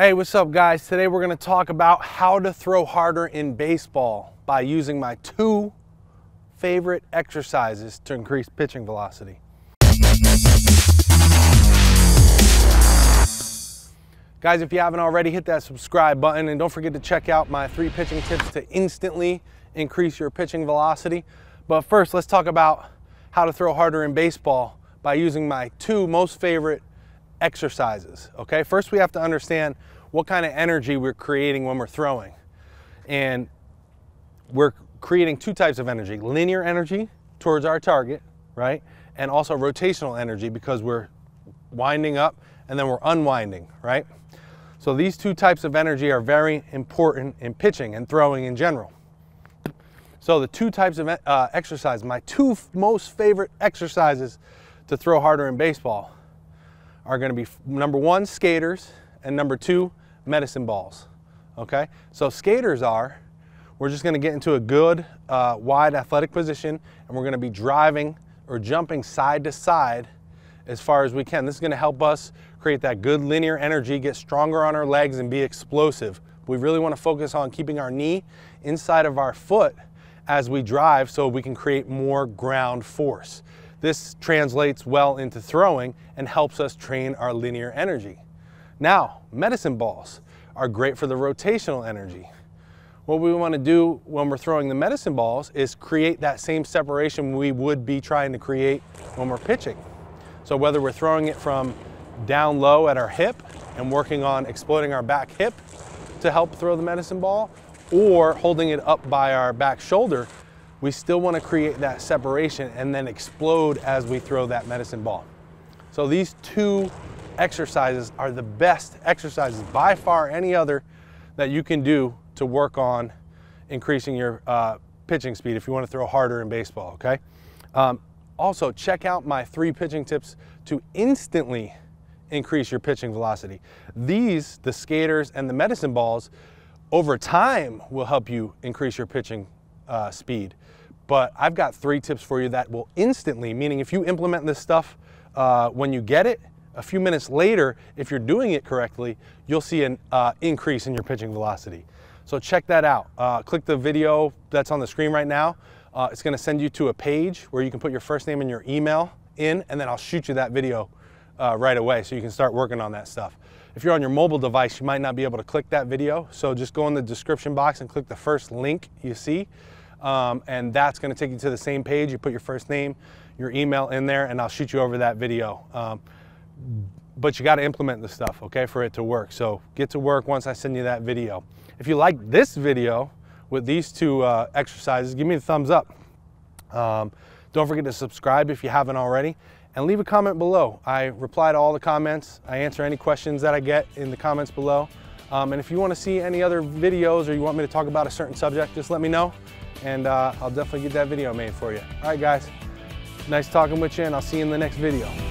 Hey, what's up guys? Today we're gonna talk about how to throw harder in baseball by using my two favorite exercises to increase pitching velocity. Guys, if you haven't already, hit that subscribe button and don't forget to check out my three pitching tips to instantly increase your pitching velocity. But first, let's talk about how to throw harder in baseball by using my two most favorite exercises, okay? First, we have to understand what kind of energy we're creating when we're throwing. And we're creating two types of energy, linear energy towards our target, right? And also rotational energy because we're winding up and then we're unwinding, right? So these two types of energy are very important in pitching and throwing in general. So the two types of uh, exercise, my two most favorite exercises to throw harder in baseball are going to be number one, skaters, and number two, medicine balls. Okay, so skaters are, we're just going to get into a good uh, wide athletic position and we're going to be driving or jumping side to side as far as we can. This is going to help us create that good linear energy, get stronger on our legs and be explosive. We really want to focus on keeping our knee inside of our foot as we drive so we can create more ground force. This translates well into throwing and helps us train our linear energy. Now, medicine balls are great for the rotational energy. What we want to do when we're throwing the medicine balls is create that same separation we would be trying to create when we're pitching. So whether we're throwing it from down low at our hip and working on exploding our back hip to help throw the medicine ball or holding it up by our back shoulder we still want to create that separation and then explode as we throw that medicine ball. So these two exercises are the best exercises by far any other that you can do to work on increasing your uh, pitching speed if you want to throw harder in baseball, okay? Um, also, check out my three pitching tips to instantly increase your pitching velocity. These, the skaters and the medicine balls, over time will help you increase your pitching uh, speed. But I've got three tips for you that will instantly, meaning if you implement this stuff uh, when you get it, a few minutes later, if you're doing it correctly, you'll see an uh, increase in your pitching velocity. So check that out. Uh, click the video that's on the screen right now. Uh, it's gonna send you to a page where you can put your first name and your email in, and then I'll shoot you that video uh, right away so you can start working on that stuff. If you're on your mobile device, you might not be able to click that video. So just go in the description box and click the first link you see. Um, and that's gonna take you to the same page. You put your first name, your email in there, and I'll shoot you over that video. Um, but you gotta implement the stuff, okay, for it to work. So get to work once I send you that video. If you like this video with these two uh, exercises, give me a thumbs up. Um, don't forget to subscribe if you haven't already and leave a comment below. I reply to all the comments. I answer any questions that I get in the comments below. Um, and if you want to see any other videos or you want me to talk about a certain subject, just let me know and uh, I'll definitely get that video made for you. All right, guys. Nice talking with you, and I'll see you in the next video.